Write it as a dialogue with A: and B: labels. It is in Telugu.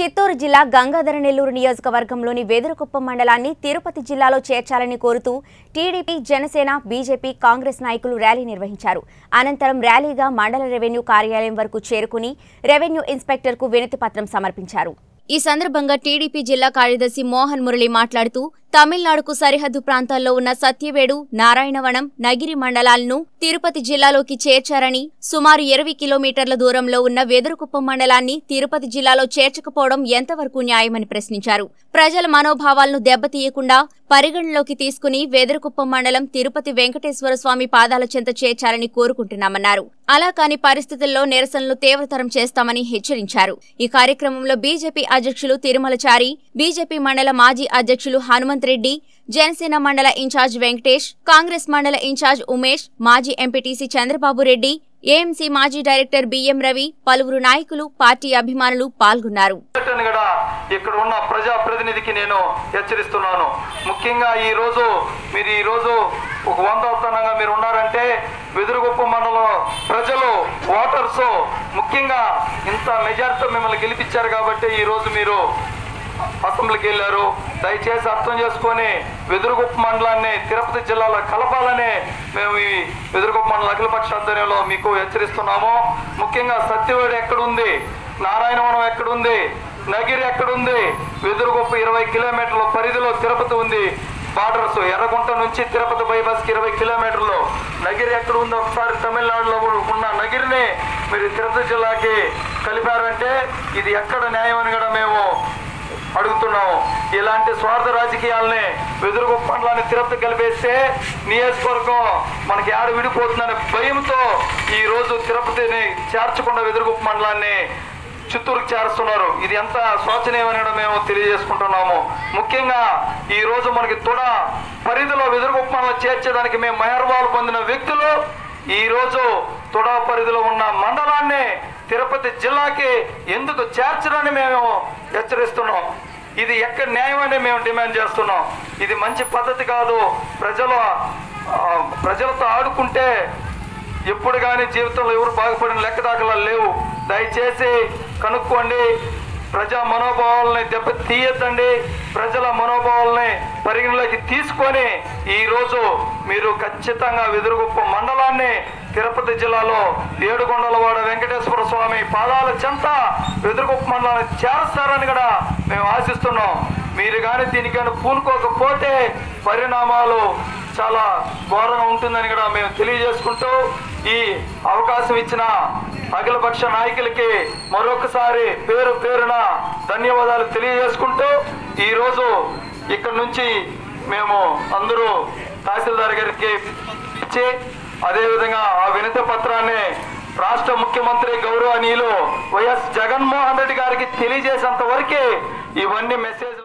A: చిత్తూరు జిల్లా గంగాధర నెల్లూరు నియోజకవర్గంలోని వెదురుకుప్ప మండలాన్ని తిరుపతి జిల్లాలో చేర్చాలని కోరుతూ టీడీపీ జనసేన బీజేపీ కాంగ్రెస్ నాయకులు ర్యాలీ నిర్వహించారు. అనంతరం ర్యాలీగా మండల రెవెన్యూ కార్యాలయం వరకు చేరుకుని రెవెన్యూ ఇన్స్పెక్టర్కు వినతి పత్రం సమర్పించారు. ఈ సందర్భంగా టీడీపీ జిల్లా కార్యదర్శి మోహన్ మురళి మాట్లాడుతూ తమిళనాడుకు సరిహద్దు ప్రాంతాల్లో ఉన్న సత్యవేడు నారాయణవనం నగిరి మండలాలను తిరుపతి జిల్లాలోకి చేర్చారని సుమారు ఇరవై కిలోమీటర్ల దూరంలో ఉన్న వెదురుకుప్పం మండలాన్ని తిరుపతి జిల్లాలో చేర్చకపోవడం ఎంతవరకు న్యాయమని ప్రశ్నించారు. ప్రజల మనోభావాలను దెబ్బతీయకుండా పరిగణలోకి తీసుకుని వెదురుకుప్పం మండలం తిరుపతి వెంకటేశ్వర స్వామి పాదాల చెంత చేర్చాలని కోరుకుంటున్నామన్నారు. అలా కాని పరిస్థితుల్లో నిరసనలు తీవ్రతరం చేస్తామని హెచ్చరించారు. ఈ కార్యక్రమంలో బీజేపీ అధ్యక్షులు తిరుమలచారి బీజేపీ మండల మాజీ అధ్యక్షులు హనుమంత్ రెడ్డి జనసేన మండల ఇన్ఛార్జ్ వెంకటేష్ కాంగ్రెస్ మండల ఇన్ఛార్జ్ ఉమేష్ మాజీ ఎంపీటీసీ చంద్రబాబు రెడ్డి ఏఎంసీ మాజీ డైరెక్టర్ బిఎం రవి పలువురు నాయకులు పార్టీ అభిమానులు పాల్గొన్నారు.
B: ఇక్కడ ఉన్న ప్రజా ప్రతినిధికి నేను హెచ్చరిస్తున్నాను. ముఖ్యంగా ఈ రోజు మీరు ఈ రోజు ఒక వంద మీరు ఉన్నారంటే వెదురుగుప్ప మండలం ప్రజలు ఓటర్స్ ముఖ్యంగా ఇంత మెజార్టీతో మిమ్మల్ని గెలిపించారు కాబట్టి ఈరోజు మీరు అసెంబ్లీకి వెళ్ళారు. దయచేసి అర్థం చేసుకొని వెదురుగుప్ప మండలాన్ని తిరుపతి జిల్లాలో కలపాలని మేము ఈ వెదురుగుప్ప మండల అఖిలపక్ష ఆధ్వర్యంలో మీకు హెచ్చరిస్తున్నాము. ముఖ్యంగా సత్యవేడు ఎక్కడుంది? నారాయణవనం ఎక్కడుంది? నగిరి ఎక్కడుంది? వెదురుగుప్ప ఇరవై కిలోమీటర్ల పరిధిలో తిరుపతి ఉంది. బార్డర్స్ ఎర్రగుంట నుంచి తిరుపతి బైపాస్కి ఇరవై కిలోమీటర్లు. నగిరి ఎక్కడ ఉందో ఒకసారి తమిళనాడులో ఉన్న నగిరిని మీరు తిరుపతి జిల్లాకి కలిపారంటే ఇది ఎక్కడ న్యాయం అని కూడా మేము అడుగుతున్నాము. ఇలాంటి స్వార్థ రాజకీయాలని వెదురుగుప్ప తిరుపతి కలిపేస్తే నియోజకవర్గం మనకి ఆడ విడిపోతుందనే భయంతో ఈ రోజు తిరుపతిని చేర్చకుండా వెదురుగుప్ప మండలాన్ని చిత్తూరుకు చేరుస్తున్నారు. ఇది ఎంత శోచనీయమని మేము తెలియజేసుకుంటున్నాము. ముఖ్యంగా ఈ రోజు మనకి తుడ పరిధిలో వెదురుగుప్పంలో చేర్చేదానికి మేము మెహర్వాలు పొందిన వ్యక్తులు. ఈ రోజు తుడ పరిధిలో ఉన్న మండలాన్ని తిరుపతి జిల్లాకి ఎందుకు చేర్చడాన్ని మేము హెచ్చరిస్తున్నాం. ఇది ఎక్కడ న్యాయమని మేము డిమాండ్ చేస్తున్నాం. ఇది మంచి పద్ధతి కాదు. ప్రజల ప్రజలతో ఆడుకుంటే ఎప్పుడు కానీ జీవితంలో ఎవరు బాగుపడిన లెక్క లేవు. దయచేసి కనుక్కోండి. ప్రజా మనోభావాలని దెబ్బ తీయద్దండి. ప్రజల మనోభావాలని పరిగణలోకి తీసుకొని ఈరోజు మీరు ఖచ్చితంగా వెదురుగుప్ప మండలాన్ని తిరుపతి జిల్లాలో ఏడుకొండలవాడ వెంకటేశ్వర స్వామి పాదాల చెంత వెదురుగుప్ప మండలాన్ని చేస్తారని కూడా మేము ఆశిస్తున్నాం. మీరు కానీ దీనికైనా పూనుకోకపోతే పరిణామాలు చాలా ఘోరంగా ఉంటుందని కూడా మేము తెలియజేసుకుంటూ ఈ అవకాశం ఇచ్చిన అఖిలపక్ష నాయకులకి మరొకసారి పేరు పేరున ధన్యవాదాలు తెలియజేసుకుంటూ ఈరోజు ఇక్కడ నుంచి మేము అందరూ తహసీల్దార్ గారికి ఇచ్చి అదేవిధంగా ఆ వినతి పత్రాన్ని రాష్ట్ర ముఖ్యమంత్రి గౌరవనీయులు వైఎస్ జగన్మోహన్ రెడ్డి గారికి తెలియజేసేంత వరకే ఇవన్నీ మెసేజ్